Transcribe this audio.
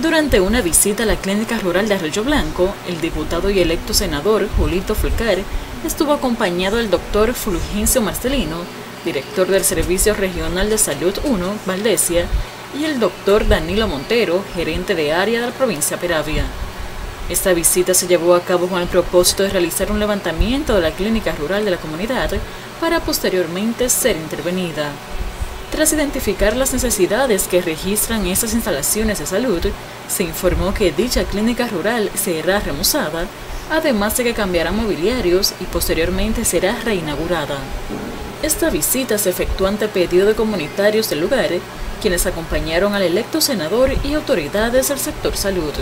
Durante una visita a la clínica rural de Arroyo Blanco, el diputado y electo senador Julito Fulcar estuvo acompañado del doctor Fulgencio Marcelino, director del Servicio Regional de Salud 1, Valdesia, y el doctor Danilo Montero, gerente de área de la provincia Peravia. Esta visita se llevó a cabo con el propósito de realizar un levantamiento de la clínica rural de la comunidad para posteriormente ser intervenida. Tras identificar las necesidades que registran estas instalaciones de salud, se informó que dicha clínica rural será remozada, además de que cambiará mobiliarios y posteriormente será reinaugurada. Esta visita se efectuó ante pedido de comunitarios del lugar, quienes acompañaron al electo senador y autoridades del sector salud.